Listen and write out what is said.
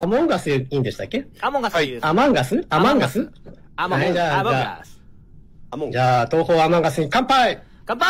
アモンガスいいんでしたっけ？アモンガスいいです。アマンガス？アマンガス？アモンガス。アモンガス。じ。ゃあ、東方アマンガスに乾杯乾杯